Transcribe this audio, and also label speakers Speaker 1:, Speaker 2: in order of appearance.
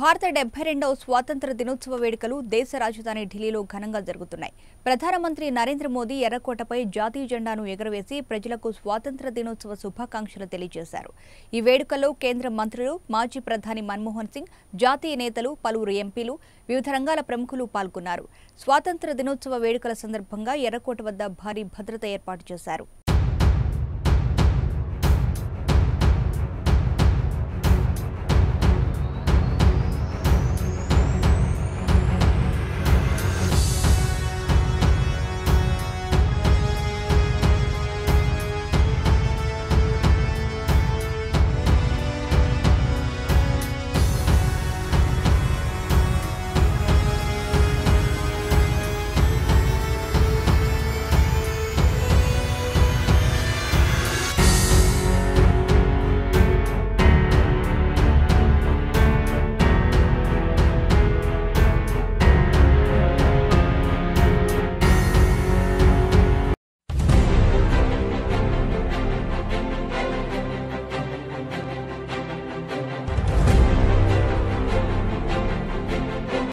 Speaker 1: భారత డెబ్బై రెండవ స్వాతంత్ర దినోత్సవ వేడుకలు దేశ రాజధాని ఢిల్లీలో ఘనంగా జరుగుతున్నాయి. ప్రధానమంత్రి నరేంద్ర మోదీ ఎర్రకోటపై జాతీయ జెండాను ఎగురవేసి ప్రజలకు స్వాతంత్ర దినోత్సవ శుభాకాంక్షలు తెలియజేశారు. ఈ వేడుకల్లో కేంద్ర మంత్రులు మాజీ ప్రధాని మన్మోహన్ సింగ్ జాతీయ నేతలు పలువురు ఎంపీలు వివిధ రంగాల ప్రముఖులు పాల్గొన్నారు. స్వాతంత్ర దినోత్సవ వేడుకల సందర్భంగా ఎర్రకోట వద్ద భారీ భద్రత ఏర్పాటు చేశారు.